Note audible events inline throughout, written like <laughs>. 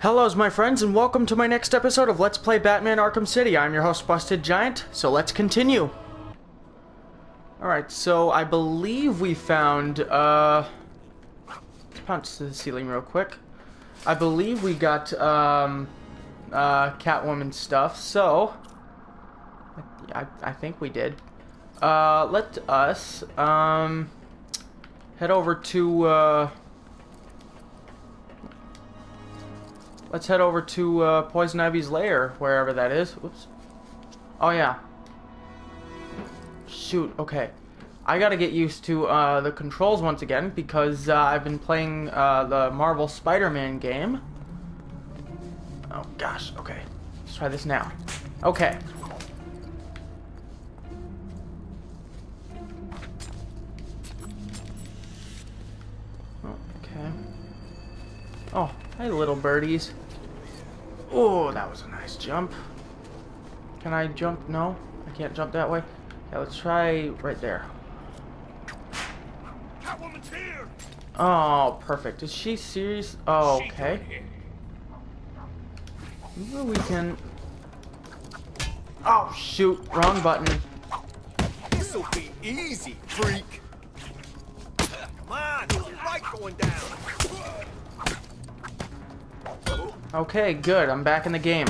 Hellos, my friends, and welcome to my next episode of Let's Play Batman Arkham City. I'm your host, Busted Giant, so let's continue. Alright, so I believe we found, uh... Let's punch to the ceiling real quick. I believe we got, um... Uh, Catwoman stuff, so... I, I think we did. Uh, let us, um... Head over to, uh... Let's head over to uh, Poison Ivy's lair, wherever that is. Whoops. Oh, yeah. Shoot, okay. I gotta get used to uh, the controls once again, because uh, I've been playing uh, the Marvel Spider-Man game. Oh, gosh, okay. Let's try this now. Okay. Okay. Oh, hey, little birdies. Oh, that was a nice jump. Can I jump? No, I can't jump that way. Yeah, let's try right there. Catwoman's here. Oh, perfect. Is she serious? Oh, okay. Maybe we can... Oh, shoot. Wrong button. This'll be easy, freak. Come on, there's a going down. Okay, good. I'm back in the game.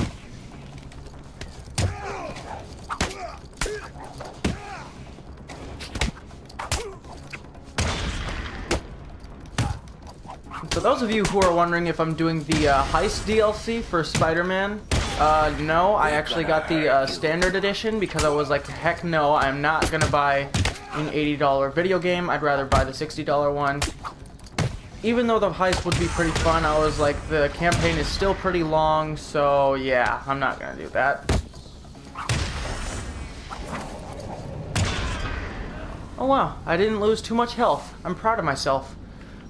For those of you who are wondering if I'm doing the uh, Heist DLC for Spider-Man, uh, no, I actually got the uh, Standard Edition because I was like, heck no, I'm not gonna buy an $80 video game. I'd rather buy the $60 one even though the heist would be pretty fun, I was like, the campaign is still pretty long, so yeah, I'm not gonna do that. Oh wow, I didn't lose too much health. I'm proud of myself.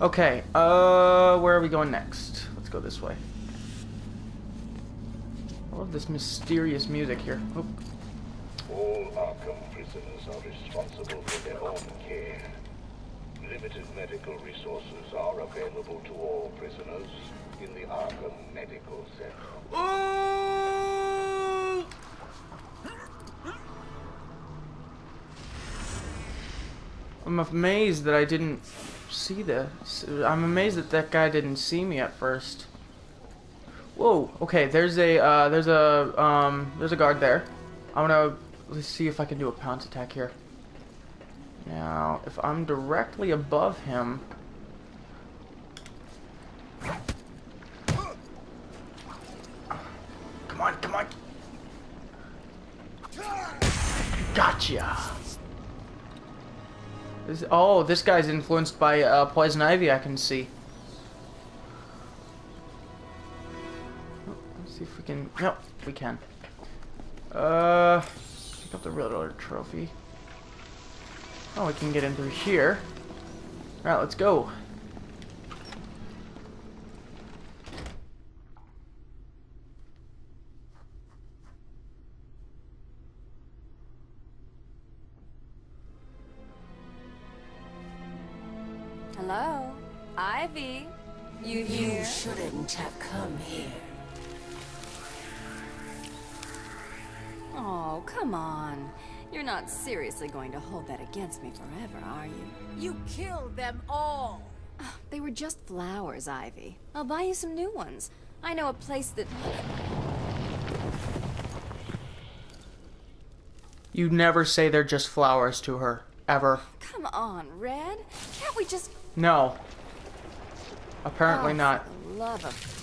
Okay, uh, where are we going next? Let's go this way. I love this mysterious music here. Oop. All Arkham prisoners are responsible for their own care. Limited medical resources are available to all prisoners in the Arkham Medical Center. I'm amazed that I didn't see this. I'm amazed that that guy didn't see me at first. Whoa. Okay, there's a uh, there's a um there's a guard there. I'm gonna let's see if I can do a pounce attack here. Now, if I'm directly above him, come on, come on. Gotcha. This, oh, this guy's influenced by uh, Poison Ivy, I can see. Let's see if we can... Nope, we can. Uh, pick up the Riddler trophy. Oh, we can get in through here. Alright, let's go. Hello? Ivy? You here? You shouldn't have come here. Oh, come on. You're not seriously going to hold that against me forever, are you? You killed them all. Ah, they were just flowers, Ivy. I'll buy you some new ones. I know a place that... You never say they're just flowers to her. Ever. Come on, Red. Can't we just... No. Apparently Oh, not. love of...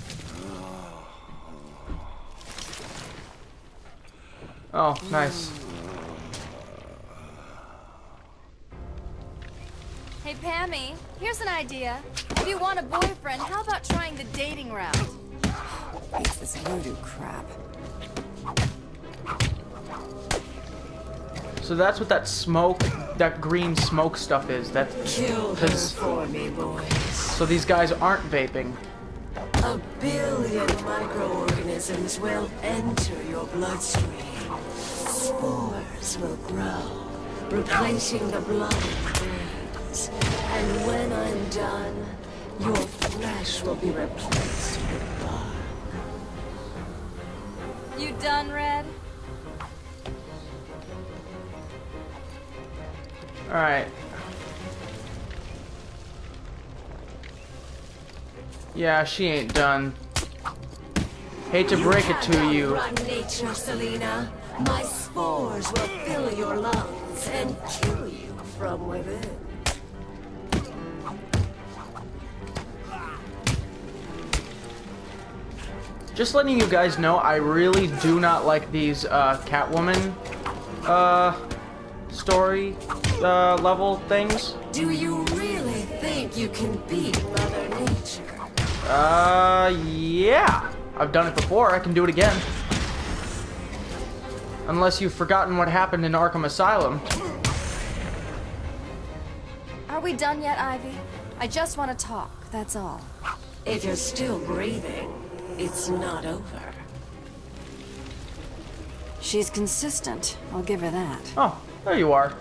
Oh, nice. Hey, Pammy, here's an idea. If you want a boyfriend, how about trying the dating route? It's this voodoo crap. So that's what that smoke, that green smoke stuff is. That Kill for me, boys. so these guys aren't vaping. A billion microorganisms will enter your bloodstream. Spores will grow, replacing the blood and. And when I'm done, your flesh will be replaced with bark. You done, Red? Alright. Yeah, she ain't done. Hate to break it to you. Nature, Selina. My spores will fill your lungs and kill you from within. Just letting you guys know, I really do not like these uh, Catwoman uh, story uh, level things. Do you really think you can beat Mother Nature? Uh, yeah. I've done it before. I can do it again. Unless you've forgotten what happened in Arkham Asylum. Are we done yet, Ivy? I just want to talk, that's all. If you're still breathing, it's not over. She's consistent, I'll give her that. Oh, there you are.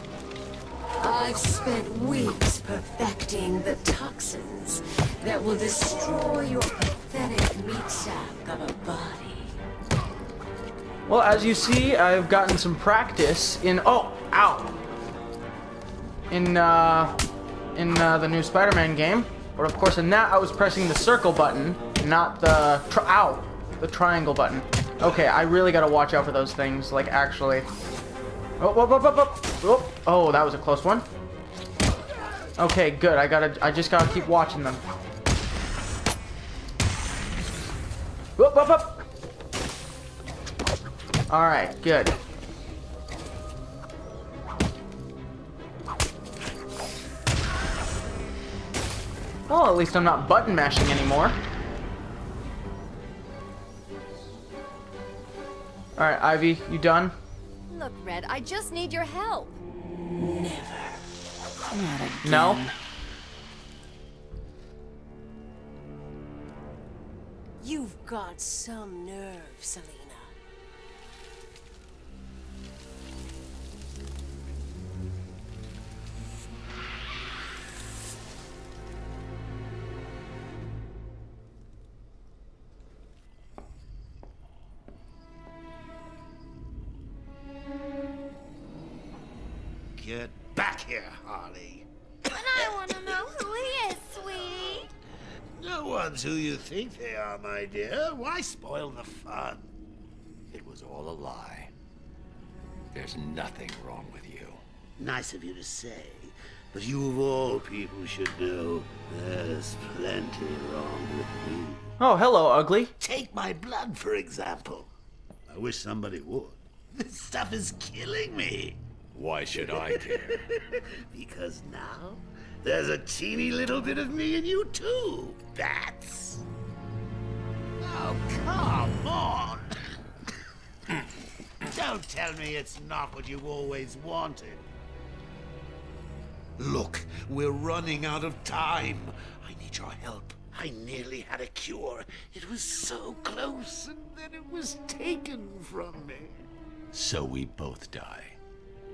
I've spent weeks perfecting the toxins that will destroy your pathetic meat sack of a body. Well, as you see, I've gotten some practice in. Oh, ow! In uh, in uh, the new Spider-Man game, but of course in that I was pressing the circle button, not the ow, the triangle button. Okay, I really gotta watch out for those things. Like actually. Oh, whoop, whoop, whoop, whoop. oh, that was a close one. Okay, good. I gotta. I just gotta keep watching them. Whoop, whoop, whoop. Alright, good. Well, at least I'm not button mashing anymore. Alright, Ivy, you done? Look, Red, I just need your help. Never. No? You've got some nerve, Selina. Get back here, Harley. And I want to know who he is, sweetie. No one's who you think they are, my dear. Why spoil the fun? It was all a lie. There's nothing wrong with you. Nice of you to say, but you of all people should know there's plenty wrong with me. Oh, hello, ugly. Take my blood, for example. I wish somebody would. This stuff is killing me. Why should I care? <laughs> Because now there's a teeny little bit of me in you too, Bats. Oh, come on. <coughs> Don't tell me it's not what you always wanted. Look, we're running out of time. I need your help. I nearly had a cure. It was so close, and then it was taken from me. so we both die.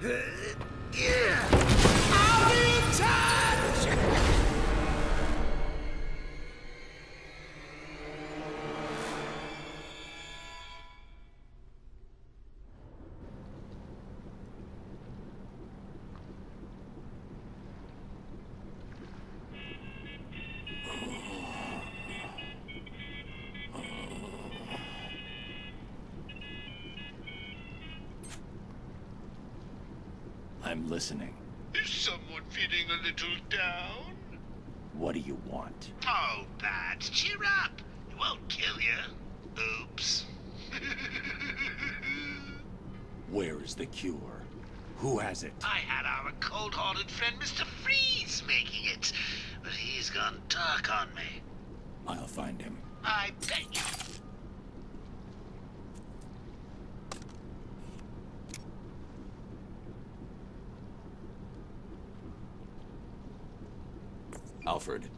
Tight. Out of touch!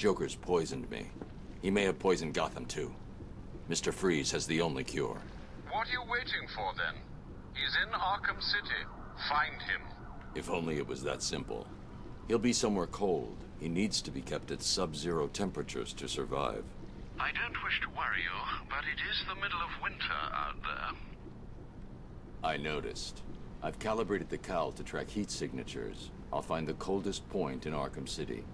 Joker's poisoned me. He may have poisoned Gotham too. Mr. Freeze has the only cure. What are you waiting for then? He's in Arkham City. Find him. If only it was that simple. He'll be somewhere cold. He needs to be kept at sub-zero temperatures to survive. I don't wish to worry you, but it is the middle of winter out there. I noticed. I've calibrated the cowl to track heat signatures. I'll find the coldest point in Arkham City.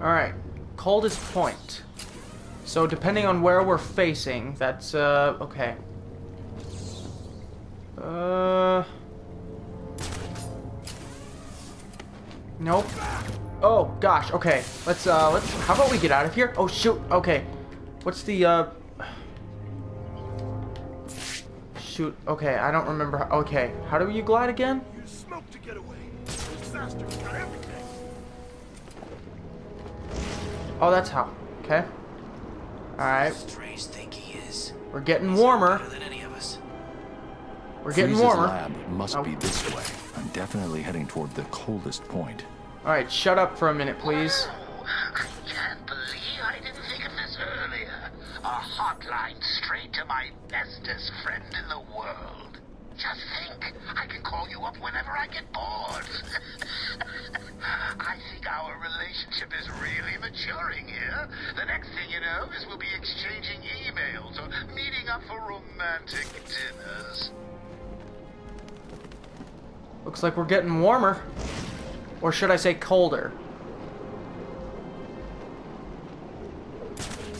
Alright, coldest point. So depending on where we're facing, that's, uh, okay. Uh... Nope. Oh, gosh, okay. Let's, uh, let's, how about we get out of here? Oh, shoot, okay. What's the, uh... Shoot, okay, I don't remember, okay. How do you glide again? Smoke to get away. Oh, that's how. Okay. Alright, Strange think he is. we're getting warmer. Than any of us. We're getting Freeze's warmer. lab must Oh. be this way. I'm definitely heading toward the coldest point. Alright, shut up for a minute, please. Oh, I can't believe I didn't think of this earlier. A hotline straight to my bestest friend in the world. Just think, I can call you up whenever I get bored. <laughs> I think our relationship is really maturing here. The next thing you know is we'll be exchanging emails or meeting up for romantic dinners. Looks like we're getting warmer. Or should I say colder?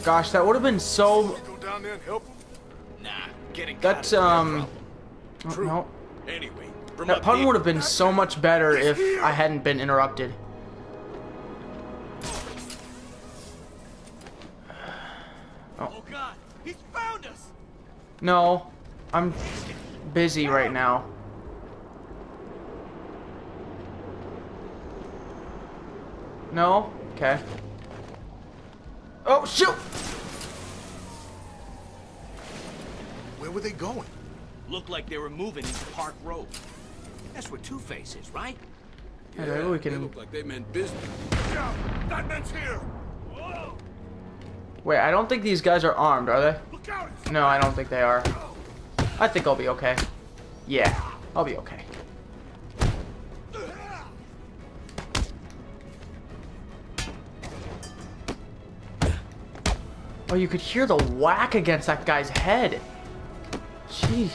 Gosh, that would have been so... Go down there and help him. Nah, getting That's, caught um... oh, No. Anyway, That pun would have been so much better if I hadn't been interrupted. <sighs> Oh. oh God, he's found us. No, I'm busy right now. No? Okay. Oh, shoot! Where were they going? Looked like they were moving into Park Row. That's where Two-Face is, right? Hey, maybe we can... Look like they meant business. Yeah, that man's here. Whoa, Wait, I don't think these guys are armed, are they? look out! No, I don't think they are. I think I'll be okay. Yeah, I'll be okay. Oh, you could hear the whack against that guy's head. Jeez.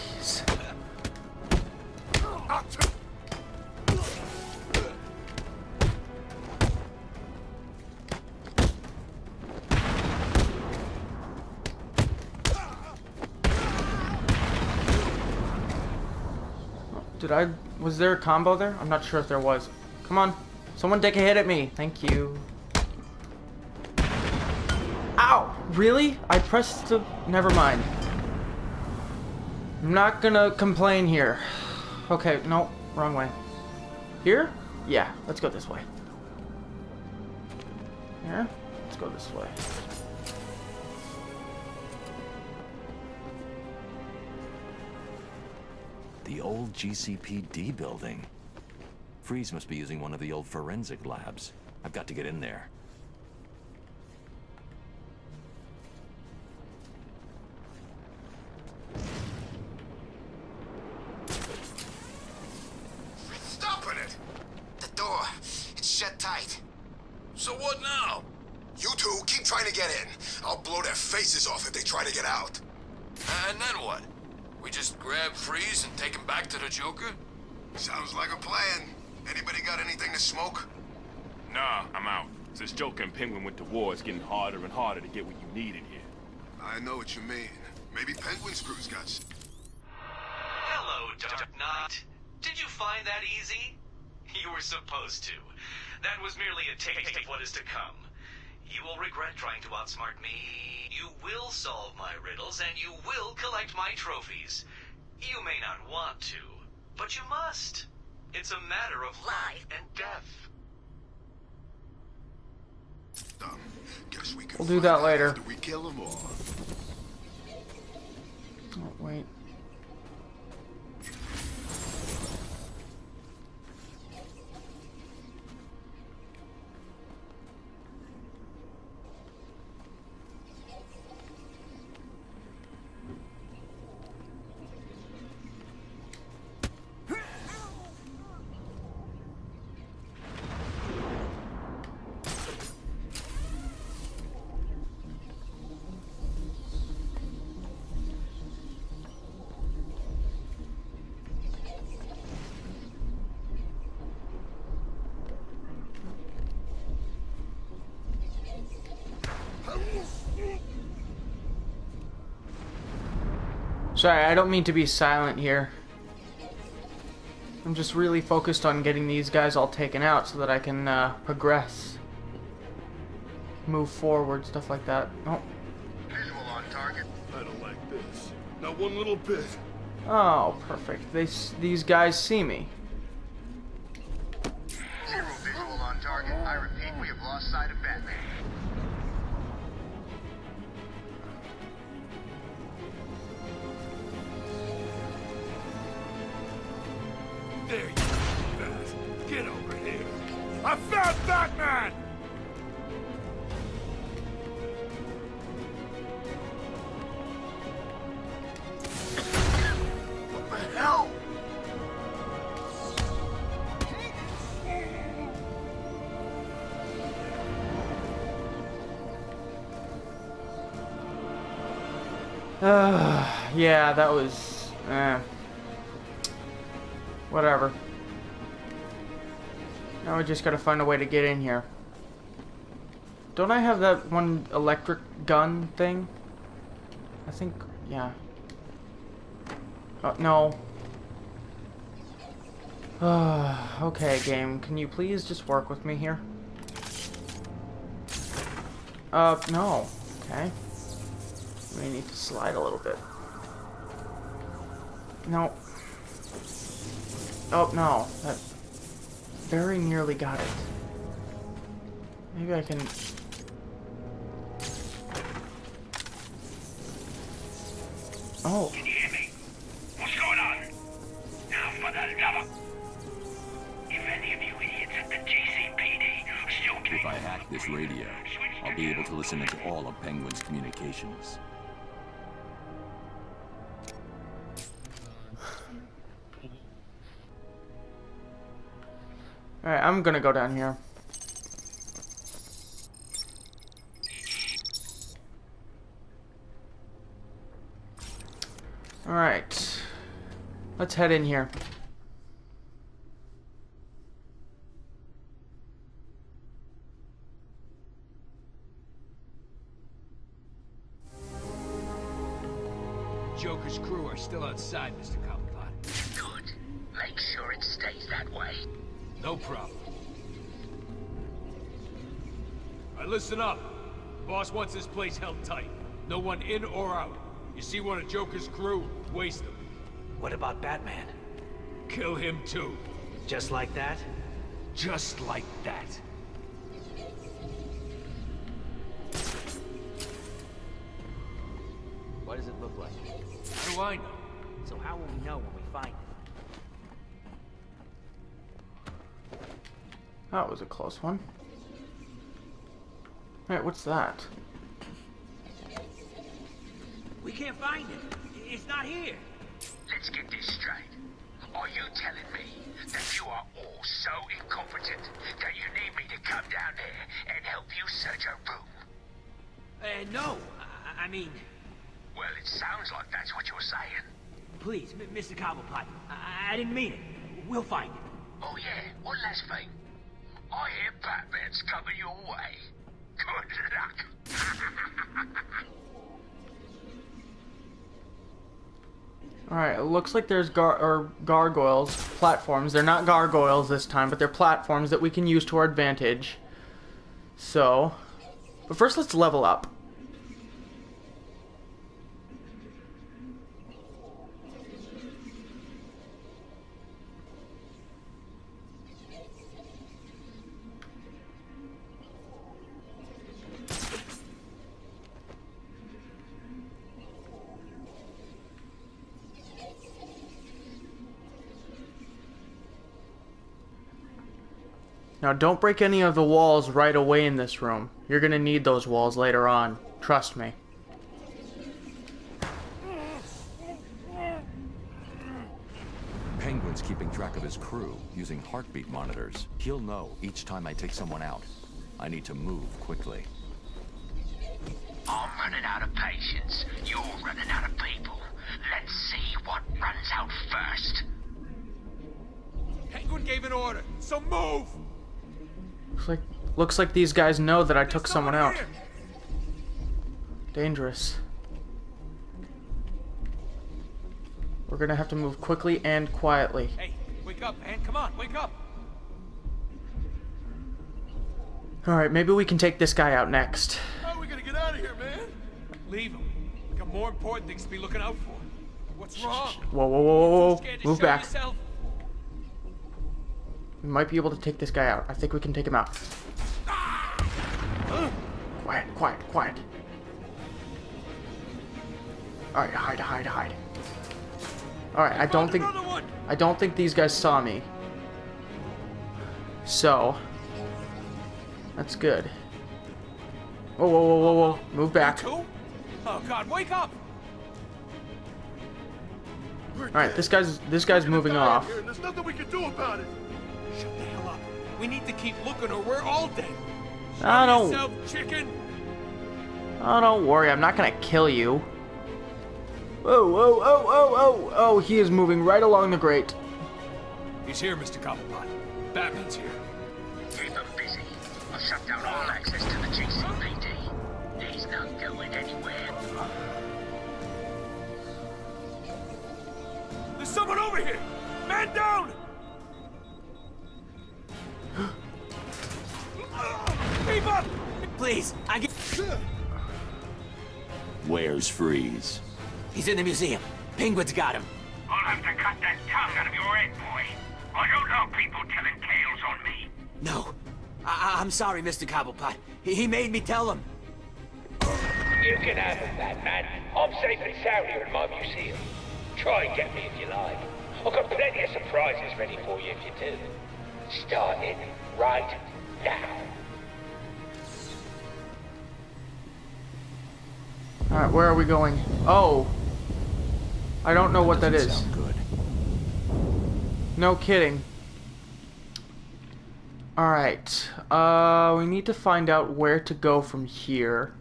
Did I... Was there a combo there? I'm not sure if there was. Come on. Someone take a hit at me. Thank you. Ow! Really? I pressed the... Never mind. I'm not gonna complain here. Okay, no. Wrong way. Here? Yeah, let's go this way. Here? Let's go this way. The old GCPD building. Freeze must be using one of the old forensic labs. I've got to get in there. Grab Freeze and take him back to the Joker? Sounds like a plan. Anybody got anything to smoke? Nah, I'm out. Since Joker and Penguin went to war, it's getting harder and harder to get what you need in here. I know what you mean. Maybe Penguin's crew's got s- Hello, Dark Knight. Did you find that easy? <laughs> You were supposed to. That was merely a taste of what is to come. You will regret trying to outsmart me. You will solve my riddles, and you will collect my trophies. You may not want to, but you must. It's a matter of life and death. Dumb. Guess we can We'll do that later. We kill them all. Oh, wait. Sorry, I don't mean to be silent here. I'm just really focused on getting these guys all taken out so that I can uh, progress. Move forward, stuff like that. Oh. Visual on target. I don't like this. Not one little bit. Oh, perfect. They, these guys see me. There you go, Get over here. I found Batman! What the hell? Uh, yeah, that was... Eh. Whatever. Now we just gotta find a way to get in here. Don't I have that one electric gun thing? I think, yeah. Oh, no. <sighs> okay, game. Can you please just work with me here? Uh, no. Okay. We need to slide a little bit. No. Oh, no. That very nearly got it. Maybe I can... Oh. Can you hear me? What's going on? Now for the love. If any of you idiots at the GCPD are still If I hack this radio, I'll be able to listen into all of Penguin's communications. Alright, I'm gonna go down here. Alright. Let's head in here. In or out. You see one of Joker's crew, waste them. What about Batman? Kill him too. Just like that? Just like that. What does it look like? How do I know? So how will we know when we find it? That was a close one. Alright, what's that? Can't find it. It's not here. Let's get this straight. Are you telling me that you are all so incompetent that you need me to come down there and help you search a room? Uh, no. I, I mean, Well, it sounds like that's what you're saying. please, M Mr. Cobblepot. I, I didn't mean it. We'll find it. Oh yeah, one last thing. I hear Batman's coming your way. Good luck. <laughs> Alright, it looks like there's gar or gargoyles, platforms. They're not gargoyles this time, but they're platforms that we can use to our advantage. So, but first let's level up. Now don't break any of the walls right away in this room. You're gonna need those walls later on. Trust me. Penguin's keeping track of his crew using heartbeat monitors. He'll know each time I take someone out. I need to move quickly. I'm running out of patience. You're running out of people. Let's see what runs out first. Penguin gave an order, so move! Looks like looks like these guys know that I took someone out. Dangerous. We're gonna have to move quickly and quietly. Hey, wake up, man. Come on, wake up. Alright, maybe we can take this guy out next. How are we gonna get out of here, man? Leave him. We got more important things to be looking out for. What's wrong? Whoa, whoa, whoa, whoa, whoa. Move back. yourself? We might be able to take this guy out. I think we can take him out. Quiet, quiet, quiet. Alright, hide, hide, hide. Alright, I don't think I don't think these guys saw me. So that's good. Whoa, whoa, whoa, whoa, whoa. Move back. Oh God, wake up! Alright, this guy's this guy's moving off. There's nothing we can do about it. Shut the hell up. We need to keep looking or we're all dead. I don't yourself, chicken. Oh don't worry, I'm not gonna kill you. Oh, oh, oh, oh, oh, oh, he is moving right along the grate. He's here, Mr. Cobblepot. Batman's here. Keep him busy. I've shut down all access to the GCPD. He's not going anywhere. There's someone over here! Man down! Keep up! Please, I get. Where's Freeze? He's in the museum. Penguin's got him. I'll have to cut that tongue out of your head, boy. I don't know people telling tales on me. No. I- I- I'm sorry, Mr. Cobblepot. He, he made me tell him. You can have him, Batman. I'm safe and sound here in my museum. Try and get me if you like. I've got plenty of surprises ready for you if you do. Starting right now. Alright, where are we going? Oh. I don't know what that is. Good. No kidding. Alright. Uh, we need to find out where to go from here.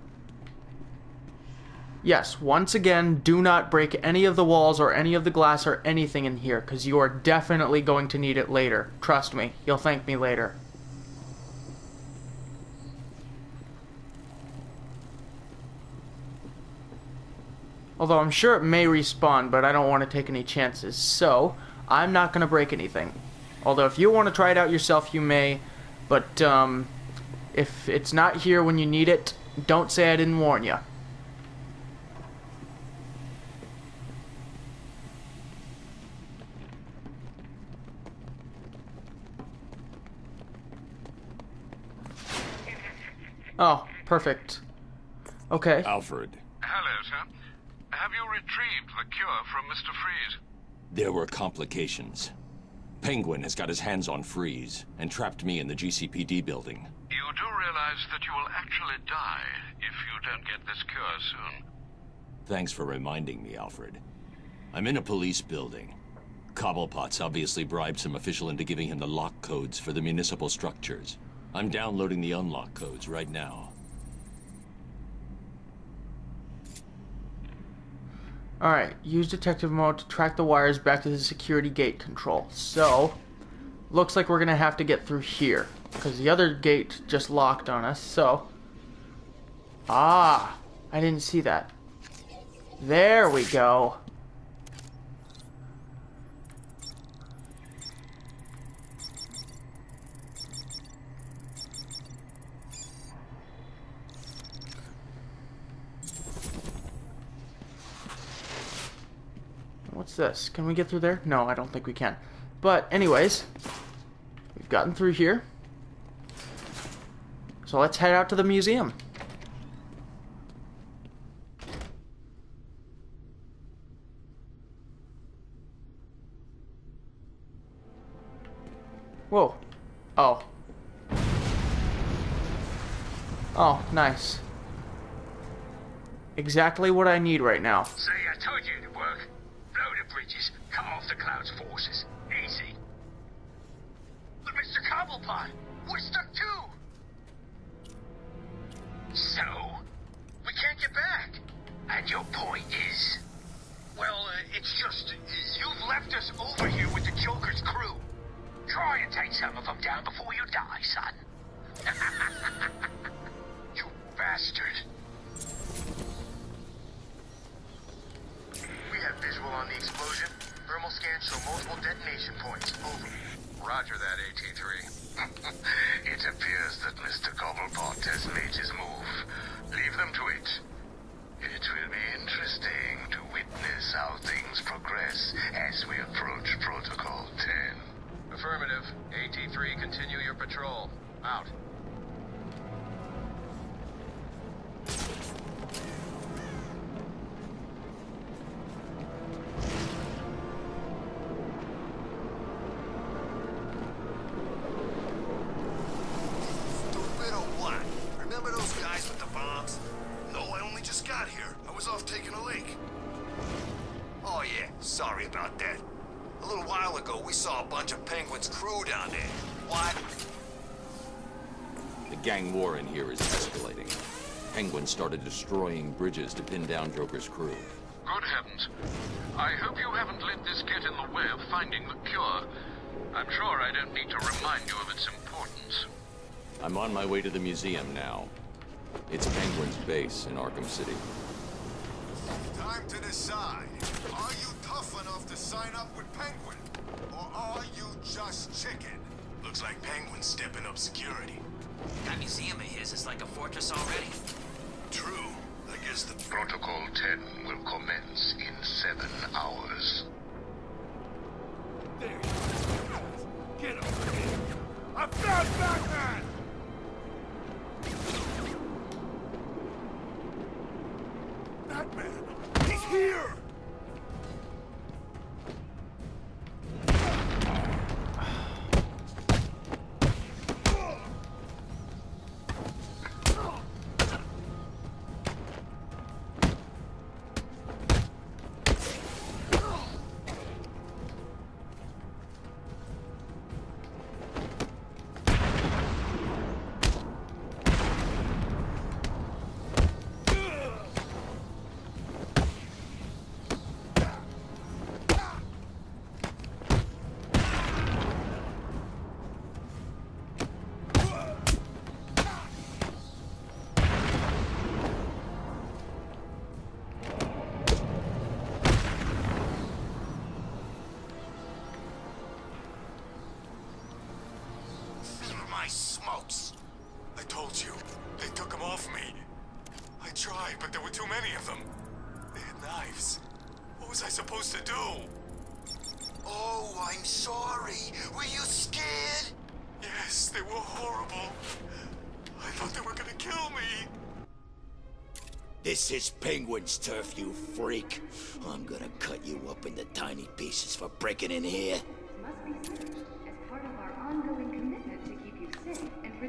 Yes, once again, do not break any of the walls or any of the glass or anything in here, because you are definitely going to need it later. Trust me, you'll thank me later. Although I'm sure it may respawn, but I don't want to take any chances. So, I'm not going to break anything. Although if you want to try it out yourself, you may. But, um, if it's not here when you need it, don't say I didn't warn you. Oh, perfect. Okay. Alfred, Hello, sir. Have you retrieved the cure from Mr. Freeze? there were complications. Penguin has got his hands on Freeze and trapped me in the GCPD building. You do realize that you will actually die if you don't get this cure soon. Thanks for reminding me, Alfred. I'm in a police building. Cobblepot's obviously bribed some official into giving him the lock codes for the municipal structures. I'm downloading the unlock codes right now. Alright, use detective mode to track the wires back to the security gate control. So, looks like we're gonna have to get through here. Because the other gate just locked on us, so... Ah! I didn't see that. There we go. What's this? Can we get through there? No, I don't think we can. But anyways, we've gotten through here. So let's head out to the museum. Whoa. Oh. Oh, nice. Exactly what I need right now. See, I told bridges, cut off the cloud's forces. Easy. But Mr. Cobblepot, we're stuck too. So, we can't get back. And your point is? Well, uh, it's just, you've left us over here with the Joker's crew. Try and take some of them down before you die, son. <laughs> you bastard. So multiple detonation points. Over. Roger that, AT-3. <laughs> it appears that Mr. Cobblepot has made his move. Leave them to it. It will be interesting to witness how things progress as we approach Protocol 10. Affirmative. AT-3, continue your patrol. Out. Started destroying bridges to pin down Joker's crew. Good heavens. I hope you haven't let this get in the way of finding the cure. I'm sure I don't need to remind you of its importance. I'm on my way to the museum now. It's Penguin's base in Arkham City. Time to decide. Are you tough enough to sign up with Penguin? Or are you just chicken? Looks like Penguin's stepping up security. That museum of his is like a fortress already. True. I guess the Protocol 10 will commence in seven hours. There. Get over here. I found! Batman! Smokes. I told you. They took them off me. I tried, but there were too many of them. They had knives. What was I supposed to do? Oh, I'm sorry. Were you scared? Yes, they were horrible. I thought they were gonna kill me. This is Penguin's turf, you freak. I'm gonna cut you up into tiny pieces for breaking in here.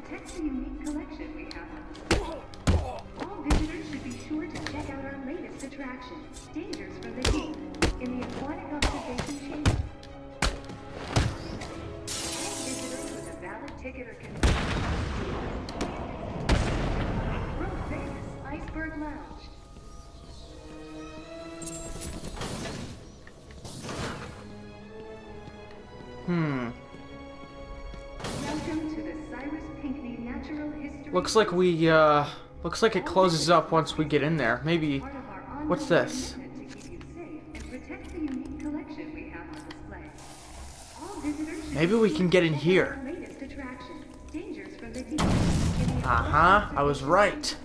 Safe and protect the unique collection we have. All visitors should be sure to check out our latest attraction, Dangers from the Deep, in the Aquatic Observation Chamber. All visitors with a valid ticket or consent. World famous Iceberg Lounge. Looks like we, uh... Looks like it closes up once we get in there. Maybe... What's this? Maybe we can get in here. Uh-huh. I was right.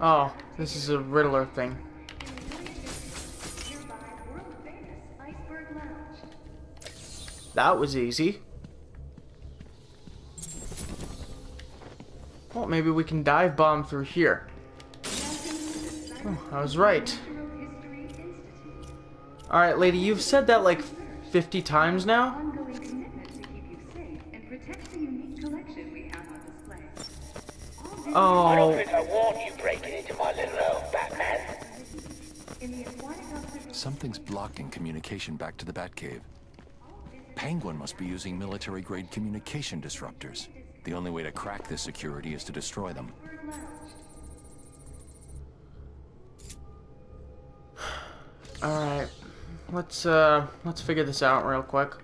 Oh, this is a Riddler thing. That was easy. Well, maybe we can dive bomb through here. Oh, I was right. Alright, lady, you've said that like 50 times now? Ongoing commitment to keep you safe and protect the unique collection we have on display. Oh. oh. I don't think I want you breaking into my little home, Batman. In the aquatic observation Something's blocking communication back to the Batcave. Penguin must be using military-grade communication disruptors. The only way to crack this security is to destroy them. <sighs> Alright. Let's, uh, let's figure this out real quick.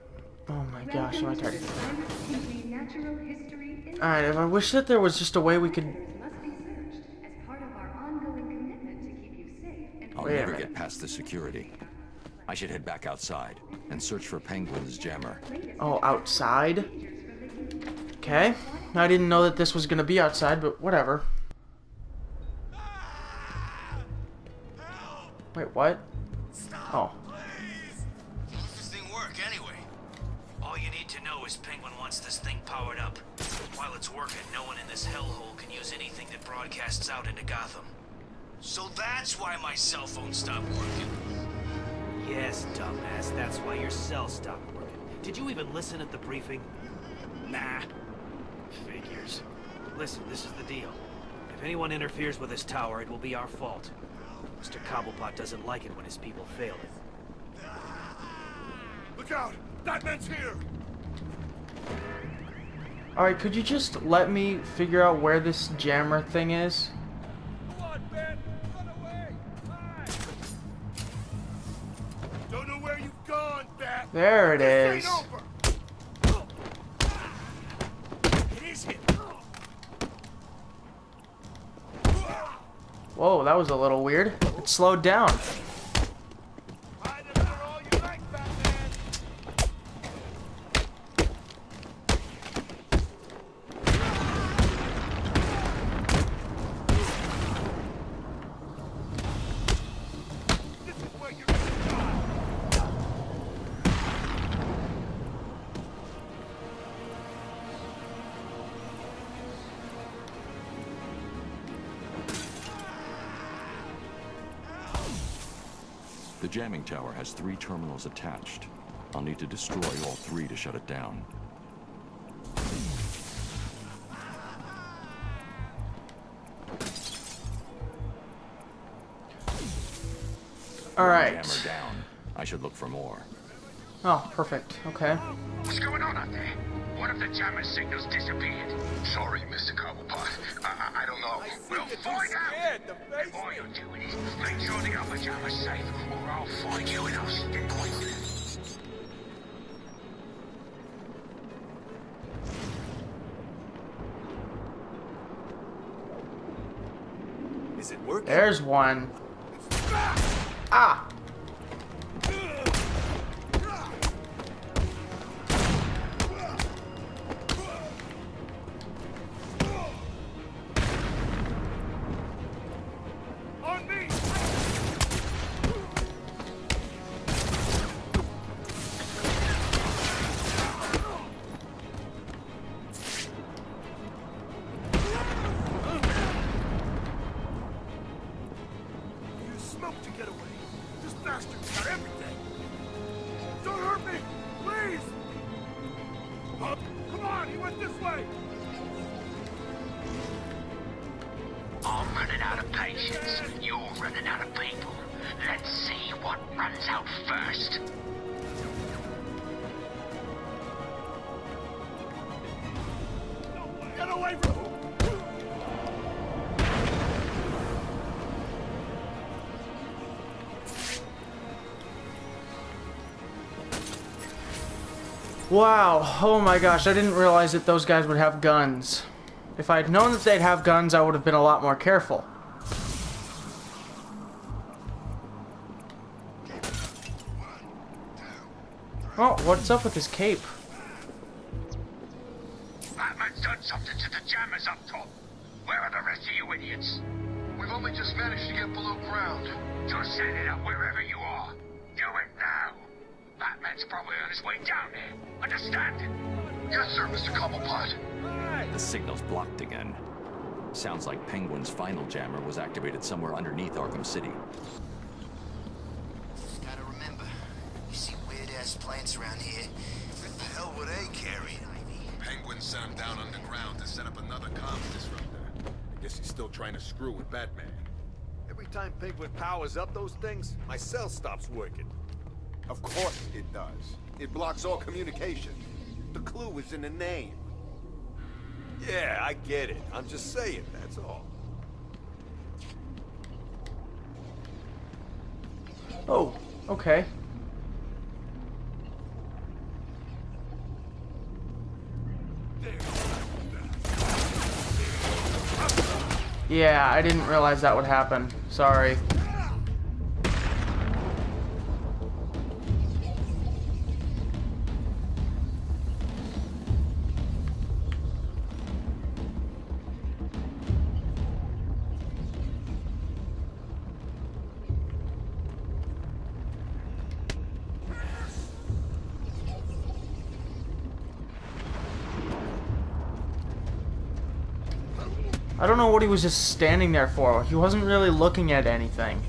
Oh my gosh, am I Welcome to tired. the Cyrus Pinckney Natural History Institute. Alright, if I wish that there was just a way we could... Must be searched as part of our ongoing commitment to keep you safe I'll Wait never get past the security. I should head back outside and search for Penguin's jammer. Oh, outside? Okay. I didn't know that this was gonna be outside, but whatever. Wait, what? Oh. This thing work anyway. All you need to know is Penguin wants this thing powered up. While it's working, no one in this hellhole can use anything that broadcasts out into Gotham. So that's why my cell phone stopped working. Yes, dumbass, that's why your cell stopped working. Did you even listen at the briefing? Nah. Figures. Listen, this is the deal. If anyone interferes with this tower, it will be our fault. Mr. Cobblepot doesn't like it when his people fail it. Look out! That man's here! Alright, could you just let me figure out where this jammer thing is? Don't know where you've gone, Bat! There it This is. ain't over! It is him! Whoa, that was a little weird. It slowed down. Jamming tower has three terminals attached. I'll need to destroy all three to shut it down. Alright. Hammer down. I should look for more. Oh, perfect. Okay. What's going on out there? One of the jammer signals disappeared. Sorry, Mr. Cobblepot. I, I, I don't know. We'll find out. And all you're doing is make sure the other jammer's safe, or I'll find you and I'll stick with you. It working? There's one. Wow. Oh my gosh, I didn't realize that those guys would have guns. If I'd known that they'd have guns, I would have been a lot more careful. Oh, what's up with his cape? Batman's done something to the jammers up top. Where are the rest of you idiots? We've only just managed to get below ground. Just send it up wherever you are. Do. Batman's probably on his way down there. Understand? Yes, sir, Mr. Cobblepot. The signal's blocked again. Sounds like Penguin's final jammer was activated somewhere underneath Arkham City. Gotta remember, you see weird-ass plants around here. What the hell were they carrying? Penguin sent him down underground to set up another comms disruptor. I guess he's still trying to screw with Batman. Every time Penguin powers up those things, my cell stops working. Of course it does. It blocks all communication. The clue is in the name. Yeah, I get it. I'm just saying, that's all. Oh, okay. Yeah, I didn't realize that would happen. Sorry. I don't know what he was just standing there for. He wasn't really looking at anything.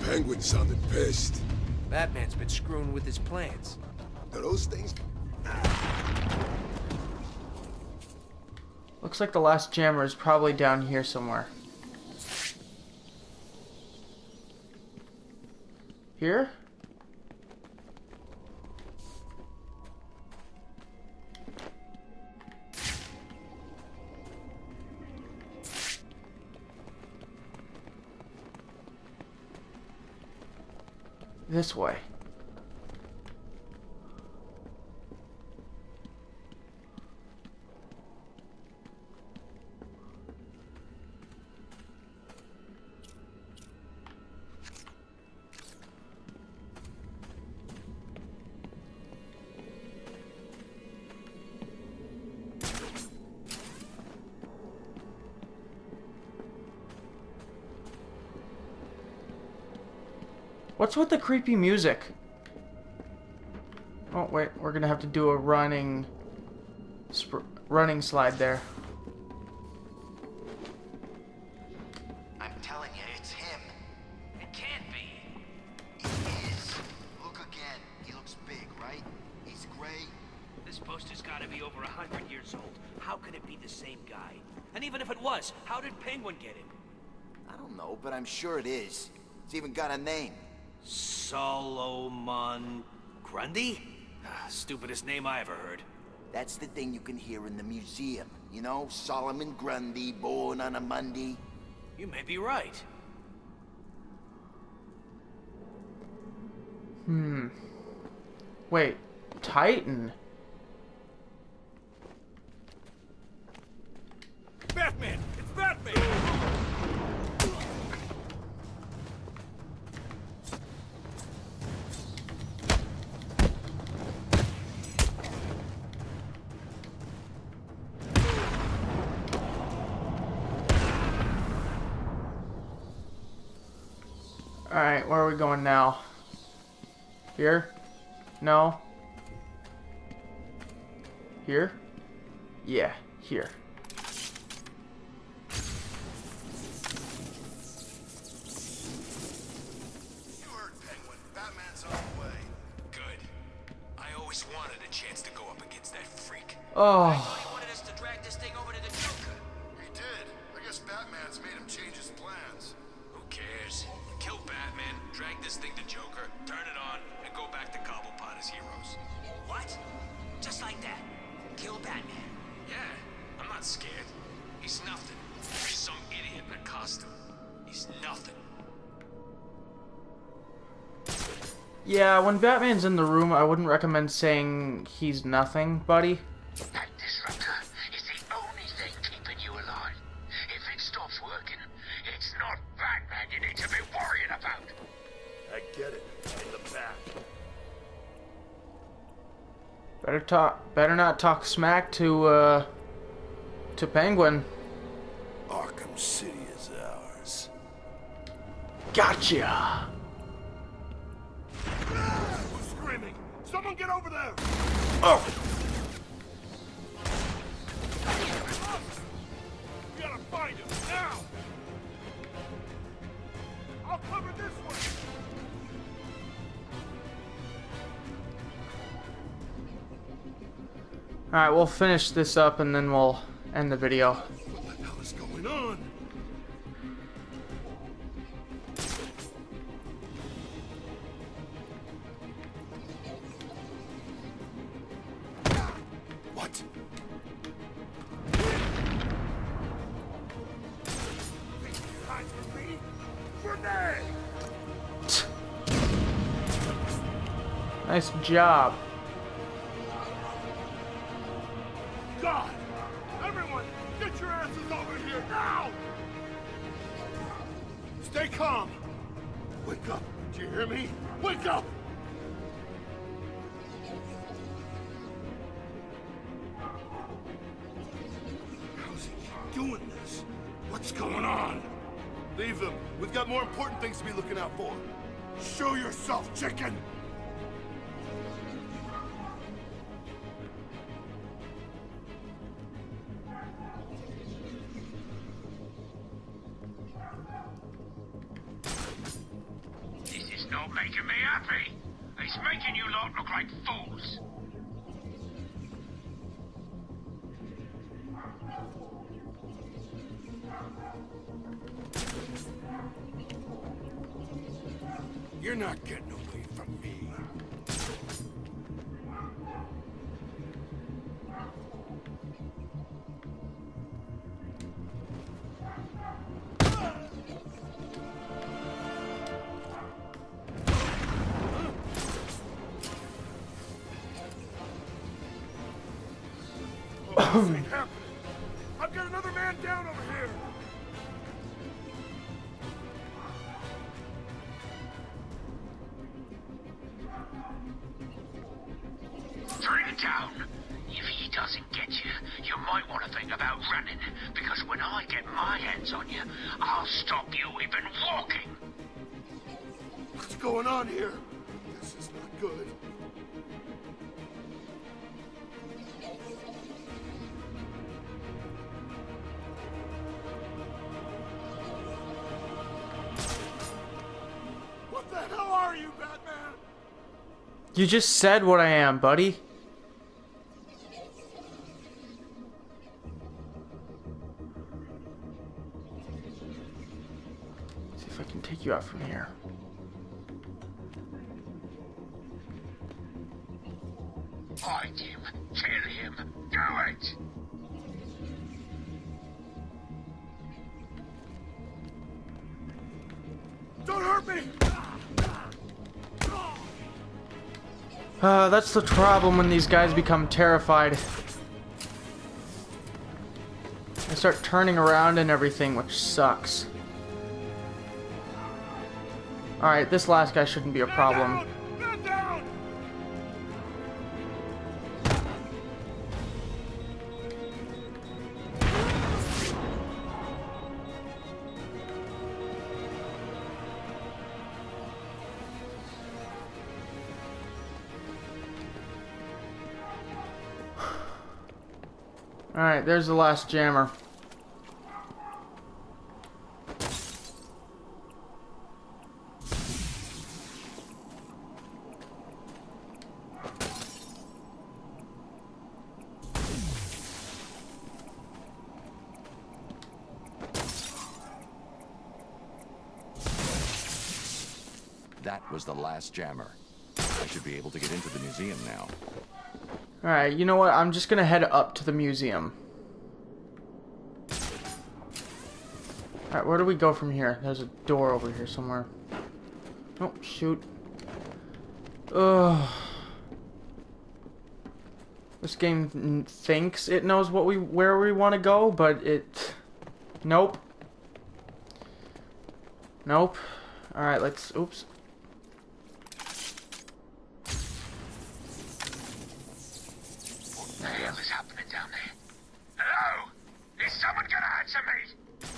Penguin sounded pissed. Batman's been screwing with his plans. Are those things? Looks like the last jammer is probably down here somewhere. Here? This way. What's with the creepy music? Oh, wait. We're gonna have to do a running... running slide there. I'm telling you, it's him. It can't be. It is. Look again. He looks big, right? He's gray. This poster's gotta be over a hundred years old. How could it be the same guy? And even if it was, how did Penguin get him? I don't know, but I'm sure it is. It's even got a name. Solomon Grundy? Stupidest name I ever heard. That's the thing you can hear in the museum. You know, Solomon Grundy, born on a Monday. You may be right. Hmm. Wait, Titan? Batman! It's Batman! We going now? Here? No? Here? Yeah, here. You Yeah, when Batman's in the room, I wouldn't recommend saying he's nothing, buddy. That disruptor is the only thing keeping you alive. If it stops working, it's not Batman you need to be worrying about. I get it. In the back. Better talk. Better not talk smack to uh to Penguin. Arkham City is ours. Gotcha. Oh. We gotta find him now! I'll cover this one! All right, we'll finish this up and then we'll end the video. Job. Oh, You just said what I am, buddy. See if I can take you out from here. Uh, that's the problem when these guys become terrified. They start turning around and everything, which sucks. Alright, this last guy shouldn't be a problem. Alright, there's the last jammer. That was the last jammer. I should be able to get into the museum now. Alright, you know what? I'm just gonna head up to the museum. Alright, where do we go from here? There's a door over here somewhere. Oh, shoot. Ugh. This game thinks it knows what we where we want to go, but it... Nope. Nope. Alright, let's... Oops. What the hell is happening down there? Hello? Is someone gonna answer me?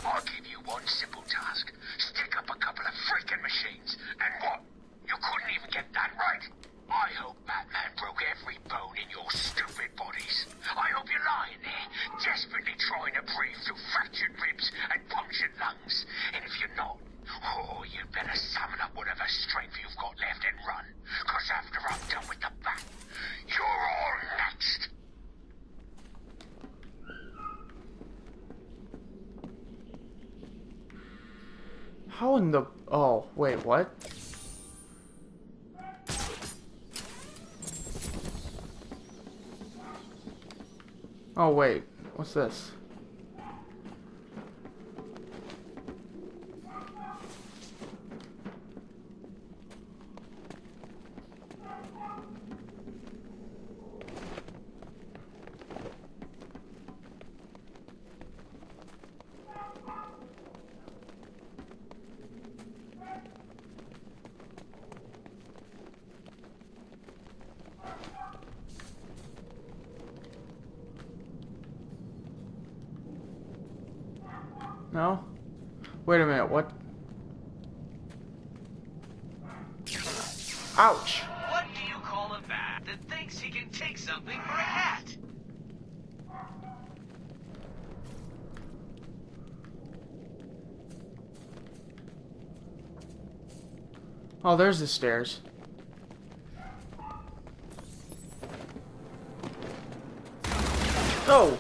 I'll give you one simple task. Stick up a couple of freaking machines. And what? You couldn't even get that right? I hope Batman broke every bone in your stupid bodies. I hope you're lying there, desperately trying to breathe through fractured ribs and punctured lungs. And if you're not, oh, you'd better summon up whatever strength you've got left and run. Cause after I'm done with the bat, you're all next. The... Oh, wait, what? Oh, wait. What's this? No? Wait a minute, what? Ouch. What do you call a bat that thinks he can take something for a hat? Oh, there's the stairs. Oh!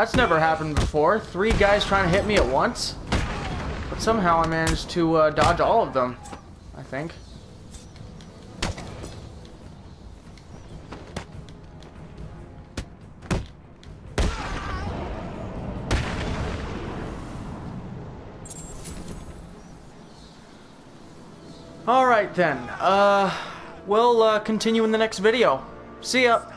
That's never happened before. Three guys trying to hit me at once. But somehow I managed to uh, dodge all of them, I think. Alright then, uh, we'll uh, continue in the next video. See ya!